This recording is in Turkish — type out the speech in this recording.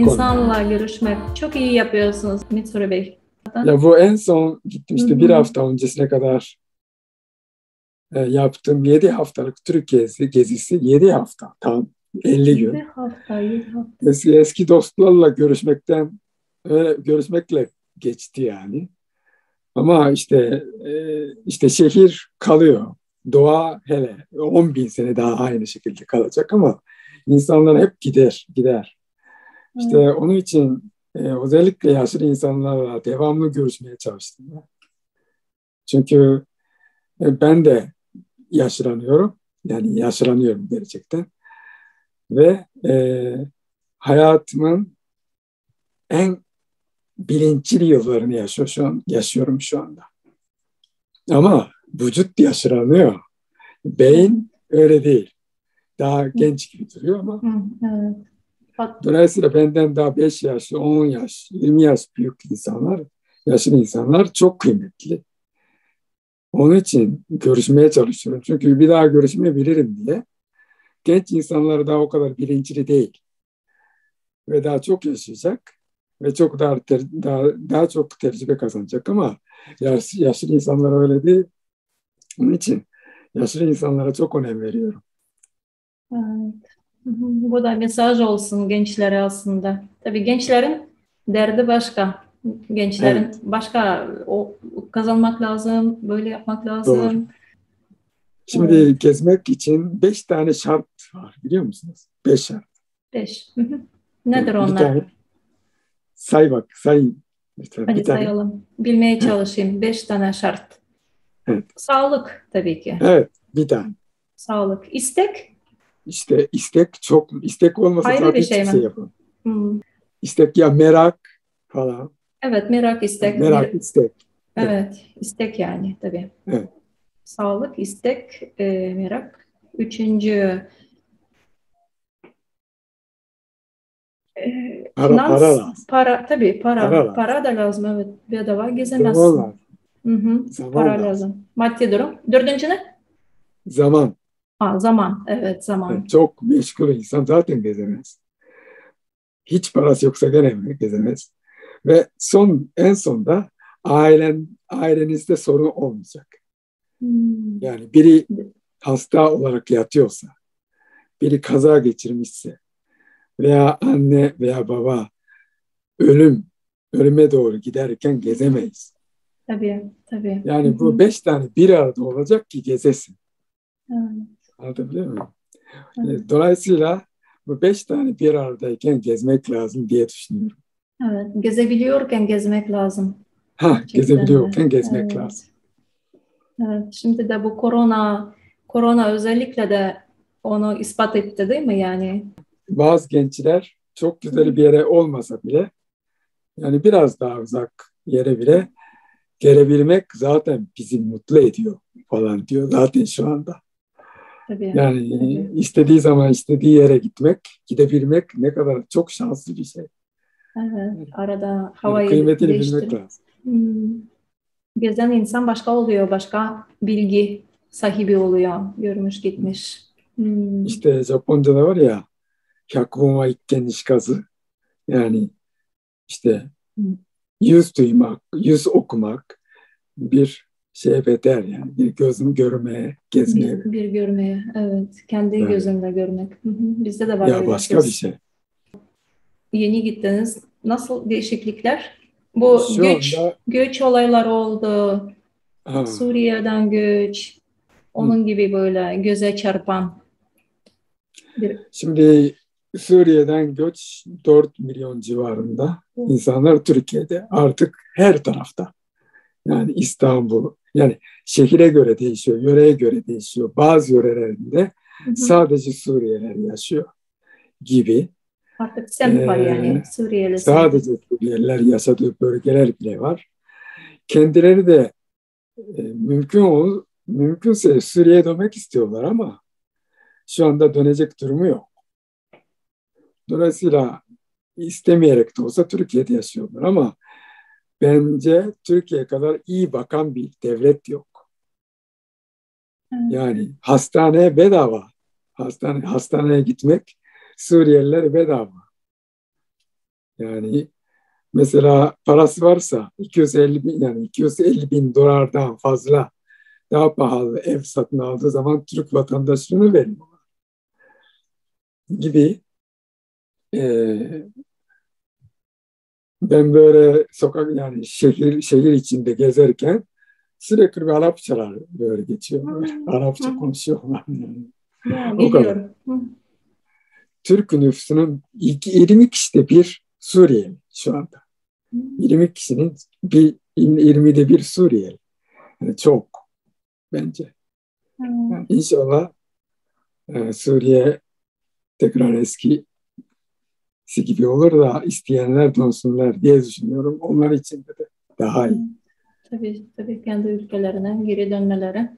insanla görüşmek. Çok iyi yapıyorsunuz Mitsuru Bey. Ya bu en son gittim işte bir hafta öncesine kadar e, yaptığım 7 haftalık Türkiye gezisi 7 hafta tam 50 gün. 7 hafta, 7 hafta. Eski, eski dostlarla görüşmekten öyle görüşmekle geçti yani. Ama işte e, işte şehir kalıyor. Doğa hele 10 bin sene daha aynı şekilde kalacak ama insanlar hep gider, gider. İşte hmm. onun için e, özellikle yaşlı insanlarla devamlı görüşmeye çalıştım. Ben. Çünkü e, ben de yaşlanıyorum. Yani yaşlanıyorum gerçekten. Ve e, hayatımın en bilinçli yıllarını yaşıyor şu an, yaşıyorum şu anda. Ama vücut yaşlanıyor. Beyin öyle değil. Daha genç gibi duruyor ama. evet. Dolayısıyla benden daha 5 yaş, 10 yaş, 20 yaş büyük insanlar, yaşlı insanlar çok kıymetli. Onun için görüşmeye çalışıyorum. Çünkü bir daha görüşmeyebilirim diye. Genç insanlar daha o kadar bilinçli değil. Ve daha çok yaşayacak. Ve çok daha, daha, daha çok tecrübe kazanacak ama yaş, yaşlı insanlar öyle değil. Onun için yaşlı insanlara çok önem veriyorum. Evet. Bu da mesaj olsun gençlere aslında. Tabii gençlerin derdi başka. Gençlerin evet. başka o kazanmak lazım, böyle yapmak lazım. Doğru. Şimdi evet. gezmek için beş tane şart var biliyor musunuz? Beş şart. Beş. Nedir onlar? Tane, say bak, say. Lütfen, Hadi bir sayalım. Tane. Bilmeye çalışayım. Beş tane şart. Evet. Sağlık tabii ki. Evet, bir tane. Sağlık. İstek? İşte istek çok, istek olmasa Ayrı zaten bir şey hiçbir şey yapamam. Hmm. İstek ya merak falan. Evet, merak, istek. Merak, istek. Evet, evet, istek yani tabii. Evet. Sağlık, istek, e, merak. Üçüncü e, para, finans, para lazım. Para, tabii para. Para, para da lazım evet. Bedava gezemezsin. Zaman Hı hı. Zaman para lazım. lazım. Maddi durum. Dördüncü ne? Zaman. Ha, zaman. Evet zaman. Çok meşgul insan zaten gezemez. Hiç parası yoksa gene gezemez. Ve son en sonda ailen ailenizde sorun olmayacak. Hmm. Yani biri hasta olarak yatıyorsa, biri kaza geçirmişse veya anne veya baba ölüm ölüme doğru giderken gezemeyiz. Tabii, tabii. Yani bu beş tane bir arada olacak ki gezesin. Evet. Anlatabiliyor muyum? Evet. Dolayısıyla bu beş tane bir aradayken gezmek lazım diye düşünüyorum. Evet, gezebiliyorken gezmek lazım. Ha, Gerçekten gezebiliyorken gezmek evet. lazım. Evet, şimdi de bu korona, korona özellikle de onu ispat etti değil mi yani? Bazı gençler çok güzel bir yere olmasa bile yani biraz daha uzak yere bile gelebilmek zaten bizi mutlu ediyor falan diyor zaten şu anda. Tabii. Yani Tabii. istediği zaman istediği yere gitmek, gidebilmek ne kadar çok şanslı bir şey. Evet, arada havayı yani kıymetini bilmek lazım. Hmm. Gezen insan başka oluyor, başka bilgi sahibi oluyor, görmüş gitmiş. Hmm. İşte Japonca'da var ya, Hyakbon wa ikken nishikazu. Yani işte yüz duymak, yüz okumak bir şeye beter yani. Bir gözüm görmeye, gezmeye. Bir, bir görmeye, evet. Kendi evet. gözünle görmek. Bizde de var. Ya başka bir şey. Yeni gittiniz. Nasıl değişiklikler? Bu Şu göç, anda... göç olayları oldu. Ha. Suriye'den göç. Onun Hı. gibi böyle göze çarpan. Bir... Şimdi Suriye'den göç 4 milyon civarında. Hı. insanlar Türkiye'de artık her tarafta. Yani İstanbul, yani şehire göre değişiyor, yöreye göre değişiyor. Bazı yörelerinde hı hı. sadece Suriyeliler yaşıyor gibi. Artık semt var yani Suriyeli. Sadece Suriyeliler yaşadığı bölgeler bile var. Kendileri de e, mümkün ol, mümkünse Suriye'ye dönmek istiyorlar ama şu anda dönecek durumu yok. Dolayısıyla istemeyerek de olsa Türkiye'de yaşıyorlar ama bence Türkiye kadar iyi bakan bir devlet yok. Yani hastane bedava. Hastane, hastaneye gitmek Suriyeliler bedava. Yani mesela parası varsa 250 bin yani 250 bin dolardan fazla daha pahalı ev satın aldığı zaman Türk vatandaşlığını veriyor. Gibi e, ben böyle sokak yani şehir şehir içinde gezerken sürekli bir Arapçalar böyle geçiyor. Arapça konuşuyorlar yani. Ya, O kadar. Türk nüfusunun ilk 20 kişide bir Suriyeli şu anda. 20 kişinin bir 20'de bir Suriyeli. Yani çok bence. Yani inşallah e, Suriye tekrar eskisi gibi olur da isteyenler dönsünler diye düşünüyorum. Onlar için de daha iyi. Tabii, tabii kendi ülkelerine geri dönmeleri